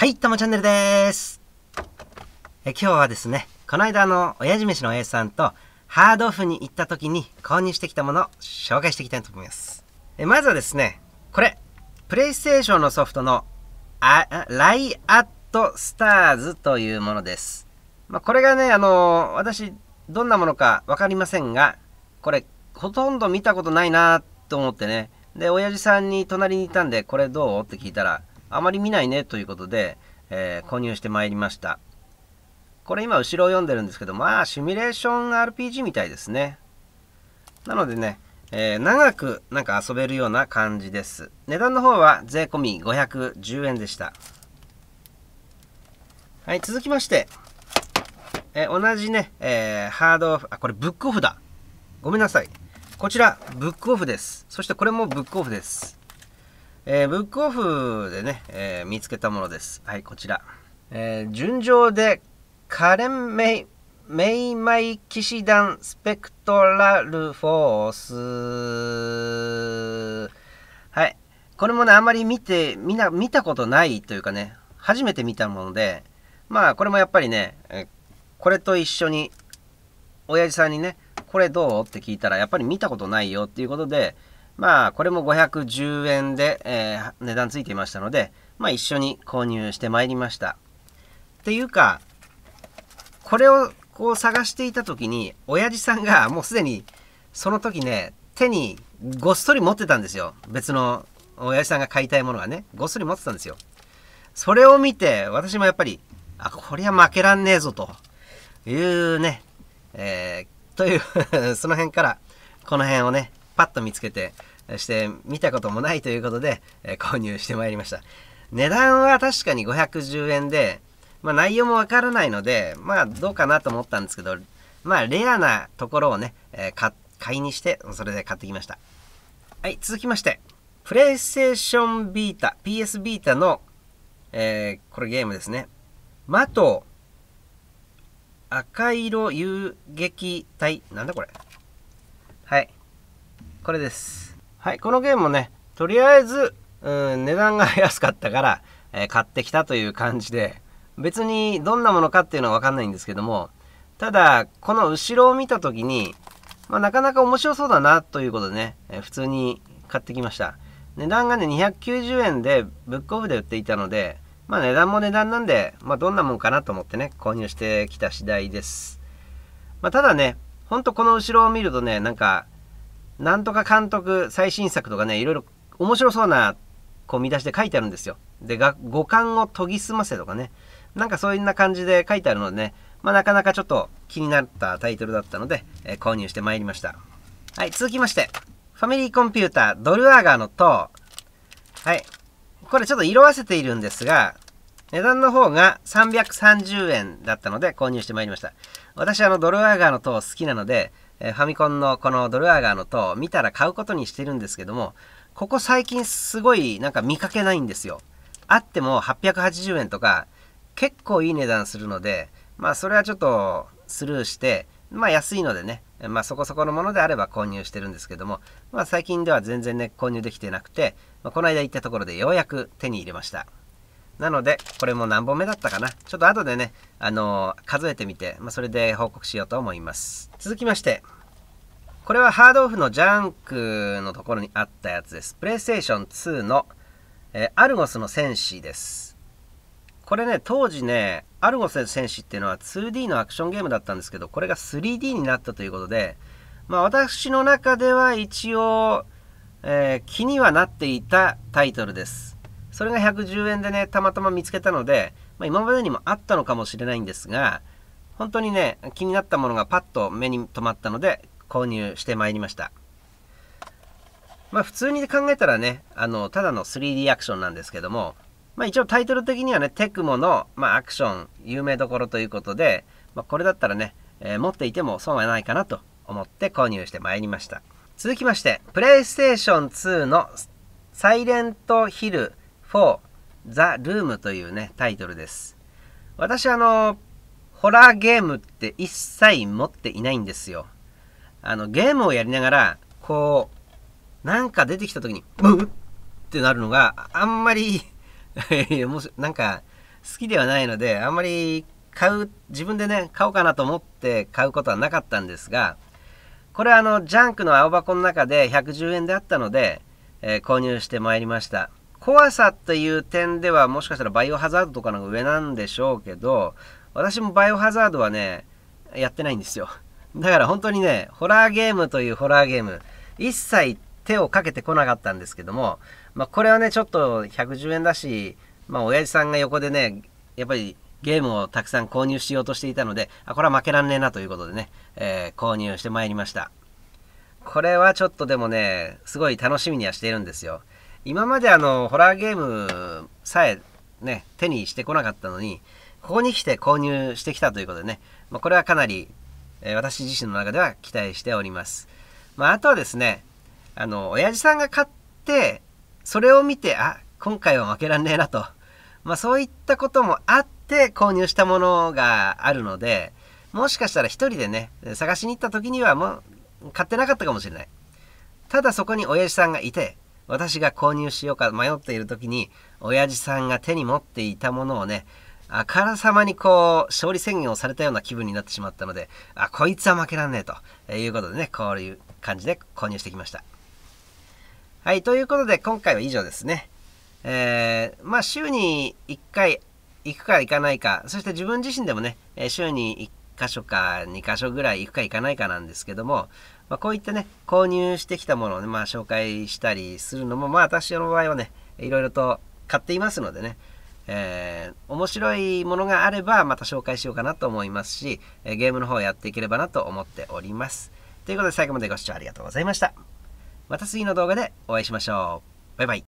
はい、ともチャンネルです。え今日はですね、この間の親父飯の A さんとハードオフに行った時に購入してきたものを紹介していきたいと思います。えまずはですね、これ、プレイステーションのソフトのあライアットスターズというものです。まあ、これがね、あのー、私、どんなものか分かりませんが、これ、ほとんど見たことないなと思ってね、で、親父さんに隣にいたんで、これどう？って聞いたら、あまり見ないねということで、えー、購入してまいりました。これ今後ろを読んでるんですけど、まあシミュレーション RPG みたいですね。なのでね、えー、長くなんか遊べるような感じです。値段の方は税込み510円でした。はい、続きまして、えー、同じね、えー、ハードオフ、あ、これブックオフだ。ごめんなさい。こちら、ブックオフです。そしてこれもブックオフです。えー、ブックオフでね、えー、見つけたものです。はい、こちら。えー、順調でカレンメイ、メイマイ騎士団スペクトラルフォース。はい。これもね、あんまり見て、みな見たことないというかね、初めて見たもので、まあ、これもやっぱりね、これと一緒に、親父さんにね、これどう？って聞いたら、やっぱり見たことないよっていうことで、まあ、これも510円で、えー、値段ついていましたので、まあ、一緒に購入してまいりました。っていうか、これをこう探していた時に、親父さんがもうすでに、その時ね、手にごっそり持ってたんですよ。別の親父さんが買いたいものがね、ごっそり持ってたんですよ。それを見て、私もやっぱり、あ、こりゃ負けらんねえぞというね、えー、という その辺から、この辺をね、パッと見つけて、して見たこともないということで、え購入してまいりました。値段は確かに510円で、まあ、内容もわからないので、まあどうかなと思ったんですけど、まあレアなところをね、え、買いにして、それで買ってきました。はい、続きまして、プレイステーションビータ、PS ビータの、えー、これゲームですね。マト赤色遊撃隊、なんだこれ。はい。これです。はい、このゲームもね、とりあえず、うん、値段が安かったから、えー、買ってきたという感じで、別にどんなものかっていうのはわかんないんですけども、ただ、この後ろを見た時に、まあ、なかなか面白そうだなということでね、えー、普通に買ってきました。値段がね、290円でブックオフで売っていたので、まあ値段も値段なんで、まあどんなもんかなと思ってね、購入してきた次第です。まあただね、ほんとこの後ろを見るとね、なんか、なんとか監督最新作とかね、いろいろ面白そうな、こう見出しで書いてあるんですよ。で、五感を研ぎ澄ませとかね。なんかそういうな感じで書いてあるのでね、まあなかなかちょっと気になったタイトルだったので、えー、購入してまいりました。はい、続きまして、ファミリーコンピュータードルアーガーの塔。はい。これちょっと色あせているんですが、値段の方が330円だったので購入してまいりました。私あのドルアーガーの塔好きなので、えファミコンのこのドルアーガーの塔見たら買うことにしてるんですけども、ここ最近すごいなんか見かけないんですよ。あっても880円とか結構いい値段するので、まあそれはちょっとスルーして、まあ安いのでね、まあそこそこのものであれば購入してるんですけども、まあ最近では全然ね、購入できてなくて、まあ、この間行ったところでようやく手に入れました。なので、これも何本目だったかな。ちょっと後でね、あのー、数えてみて、まあ、それで報告しようと思います。続きまして、これはハードオフのジャンクのところにあったやつです。プレイステーション2の、えー、アルゴスの戦士です。これね、当時ね、アルゴスの戦士っていうのは 2D のアクションゲームだったんですけど、これが 3D になったということで、まあ私の中では一応、えー、気にはなっていたタイトルです。それが110円でね、たまたま見つけたので、まあ、今までにもあったのかもしれないんですが、本当にね、気になったものがパッと目に留まったので、購入してまいりました。まあ普通に考えたらね、あの、ただの 3D アクションなんですけども、まあ一応タイトル的にはね、テクモの、まあ、アクション、有名どころということで、まあ、これだったらね、えー、持っていても損はないかなと思って購入してまいりました。続きまして、プレイステーション2のサイレントヒル4 The Room というね、タイトルです。私あの、ホラーゲームって一切持っていないんですよ。あの、ゲームをやりながら、こう、なんか出てきた時に、うっってなるのがあんまり、なんか、好きではないのであんまり買う自分でね買おうかなと思って買うことはなかったんですがこれはあのジャンクの青箱の中で110円であったので、えー、購入してまいりました怖さという点ではもしかしたらバイオハザードとかの上なんでしょうけど私もバイオハザードはねやってないんですよ だから本当にねホラーゲームというホラーゲーム一切手をかけてこなかったんですけども、まあ、これはねちょっと110円だしまあ親父さんが横でねやっぱりゲームをたくさん購入しようとしていたので、あ、これは負けらんねえなということでね、えー、購入してまいりました。これはちょっとでもね、すごい楽しみにはしているんですよ。今まであの、ホラーゲームさえね、手にしてこなかったのに、ここに来て購入してきたということでね、まあ、これはかなり、えー、私自身の中では期待しております。まあ、あとはですね、あの、親父さんが買って、それを見て、あ、今回は負けらんねえなと。まあ、そういったこともあって購入したものがあるので、もしかしたら一人でね、探しに行った時にはもう買ってなかったかもしれない。ただそこに親父さんがいて、私が購入しようか迷っている時に、親父さんが手に持っていたものをね、あからさまにこう、勝利宣言をされたような気分になってしまったので、あ、こいつは負けらんねえと、いうことでね、こういう感じで購入してきました。はい、ということで今回は以上ですね。えー、まあ週に1回行くか行かないか、そして自分自身でもね、週に1箇所か2箇所ぐらい行くか行かないかなんですけども、まあ、こういったね、購入してきたものをね、まあ紹介したりするのも、まあ私の場合はね、いろいろと買っていますのでね、えー、面白いものがあればまた紹介しようかなと思いますし、ゲームの方をやっていければなと思っております。ということで最後までご視聴ありがとうございました。また次の動画でお会いしましょう。バイバイ。